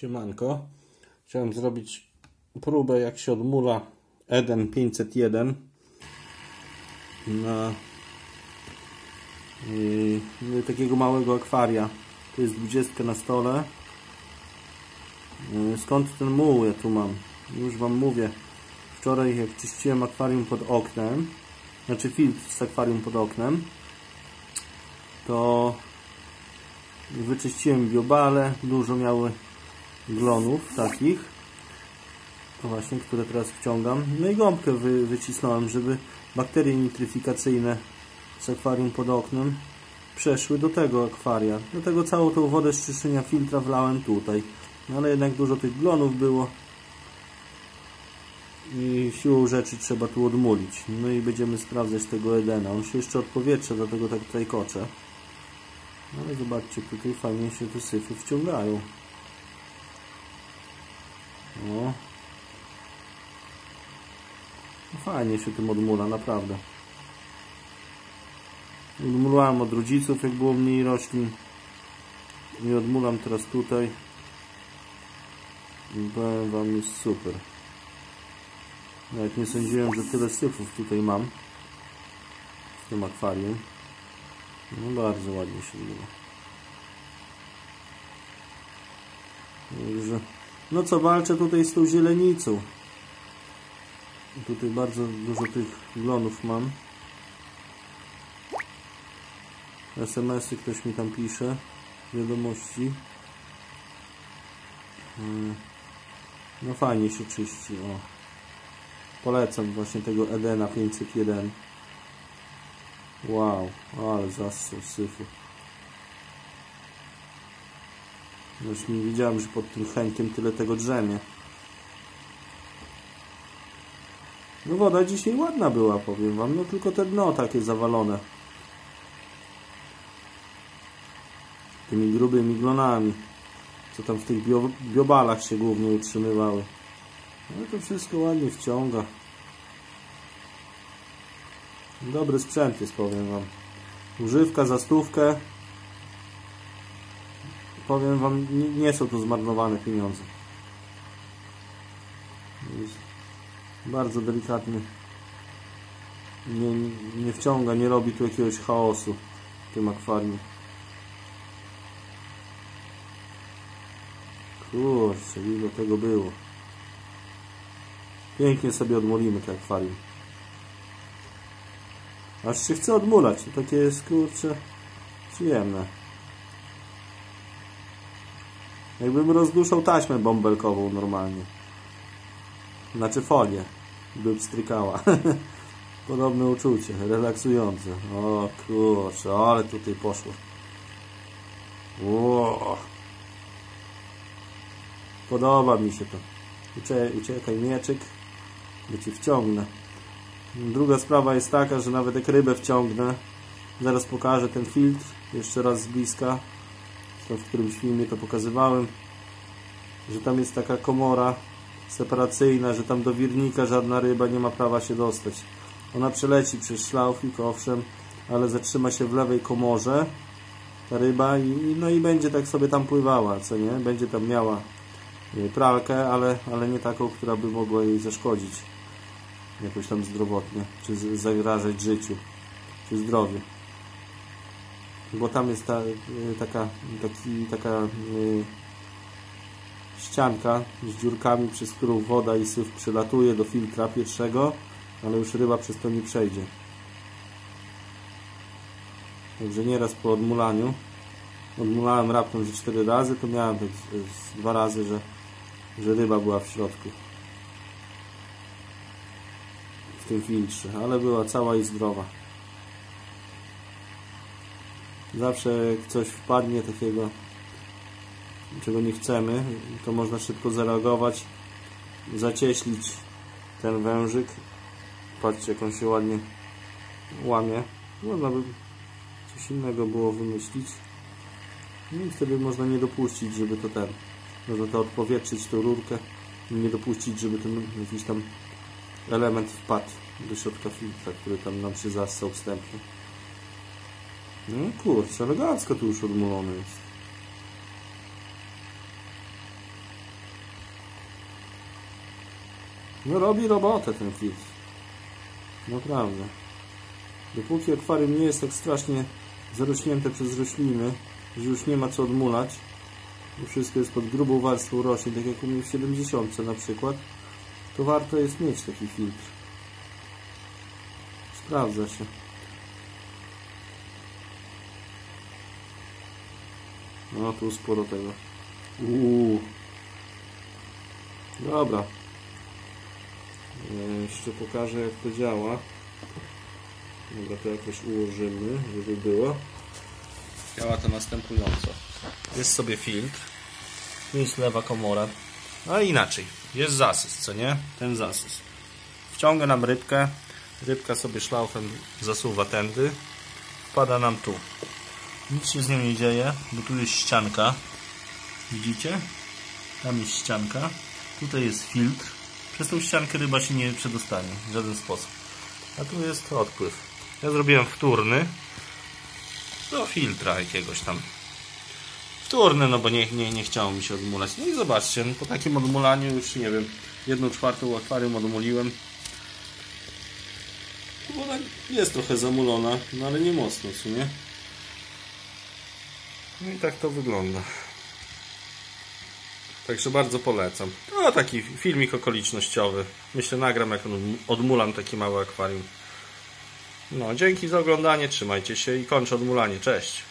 Siemanko. Chciałem zrobić próbę jak się odmula Eden 501 na yy, takiego małego akwaria. To jest 20 na stole. Yy, skąd ten muł ja tu mam? Już Wam mówię. Wczoraj jak czyściłem akwarium pod oknem, znaczy filtr z akwarium pod oknem, to wyczyściłem biobale, dużo miały glonów takich to właśnie, które teraz wciągam. No i gąbkę wy, wycisnąłem, żeby bakterie nitryfikacyjne z akwarium pod oknem przeszły do tego akwaria. Dlatego całą tą wodę z czyszczenia filtra wlałem tutaj. No ale jednak dużo tych glonów było i siłą rzeczy trzeba tu odmulić. No i będziemy sprawdzać tego Edena. On się jeszcze odpowietrza, dlatego tak tutaj koczę. No ale zobaczcie, tutaj fajnie się te syfy wciągają no. no fajnie się tym odmula, naprawdę. Odmulałem od rodziców, jak było mniej roślin. I odmulam teraz tutaj. Powiem Wam, jest super. Nawet nie sądziłem, że tyle syfów tutaj mam. W tym akwarium. No bardzo ładnie się odmula. Także no co, walczę tutaj z tą zielenicą. Tutaj bardzo dużo tych glonów mam. SMS-y ktoś mi tam pisze. Wiadomości. Hmm. No fajnie się czyści. O. Polecam właśnie tego Edena 501. Wow, ale zasał syfu. Już nie wiedziałem, że pod tym chękiem tyle tego drzemie. No woda dzisiaj ładna była, powiem wam. No tylko te dno takie zawalone. Tymi grubymi glonami. Co tam w tych bio, biobalach się głównie utrzymywały. No to wszystko ładnie wciąga. Dobry sprzęt jest, powiem wam. Używka za stówkę powiem Wam, nie, nie są to zmarnowane pieniądze. Jest bardzo delikatny. Nie, nie wciąga, nie robi tu jakiegoś chaosu w tym akwarium. Kurczę, ile tego było. Pięknie sobie odmolimy te akwarium. Aż się chce odmulać. To takie jest, kurczę, przyjemne. Jakbym rozduszał taśmę bąbelkową normalnie. Znaczy folię. By strykała. Podobne uczucie, relaksujące. O kurczę, ale tutaj poszło. Ło. Podoba mi się to. uciekaj mieczyk, by Cię wciągnę. Druga sprawa jest taka, że nawet jak rybę wciągnę, zaraz pokażę ten filtr jeszcze raz z bliska w którymś filmie to pokazywałem, że tam jest taka komora separacyjna, że tam do wirnika żadna ryba nie ma prawa się dostać. Ona przeleci przez szlaufik, owszem, ale zatrzyma się w lewej komorze ta ryba i, no i będzie tak sobie tam pływała, co nie? Będzie tam miała e, pralkę, ale, ale nie taką, która by mogła jej zaszkodzić jakoś tam zdrowotnie, czy zagrażać życiu, czy zdrowiu bo tam jest ta, y, taka, taki, taka y, ścianka z dziurkami, przez którą woda i syf przylatuje do filtra pierwszego, ale już ryba przez to nie przejdzie. Także nieraz po odmulaniu. Odmulałem raptem ze 4 razy, to miałem tak z, z dwa razy, że, że ryba była w środku. W tym filtrze, ale była cała i zdrowa. Zawsze jak coś wpadnie takiego czego nie chcemy to można szybko zareagować zacieślić ten wężyk. Patrzcie jak on się ładnie łamie. Można by coś innego było wymyślić. No i wtedy można nie dopuścić żeby to ten można to odpowietrzyć tą rurkę i nie dopuścić żeby ten jakiś tam element wpadł do środka filtra który tam nam się zassał wstępnie. No kurczę, elegancko tu już odmulony jest. No robi robotę ten filtr. Naprawdę. Dopóki akwarium nie jest tak strasznie zarośnięte przez rośliny, że już nie ma co odmulać, bo wszystko jest pod grubą warstwą roślin, tak jak u mnie w 70 na przykład, to warto jest mieć taki filtr. Sprawdza się. No tu sporo tego. Uuu. Dobra. E, Jeszcze pokażę jak to działa. Dobra, to jakoś ułożymy, żeby było. Działa to następująco. Jest sobie filtr. Tu jest lewa komora. A inaczej. Jest zasys, co nie? Ten zasys. Wciąga nam rybkę. Rybka sobie szlaufem zasuwa tędy. Wpada nam tu. Nic się z nią nie dzieje, bo tu jest ścianka. Widzicie? Tam jest ścianka. Tutaj jest filtr. Przez tą ściankę ryba się nie przedostanie w żaden sposób. A tu jest odpływ. Ja zrobiłem wtórny do filtra jakiegoś tam. Wtórny, no bo nie, nie, nie chciało mi się odmulać. No i zobaczcie, no po takim odmulaniu już nie wiem, jedną czwartą akwarium odmuliłem. Woda jest trochę zamulona, no ale nie mocno, co nie? No i tak to wygląda. Także bardzo polecam. No taki filmik okolicznościowy. Myślę nagram jak odmulam taki mały akwarium. No dzięki za oglądanie, trzymajcie się i kończę odmulanie. Cześć!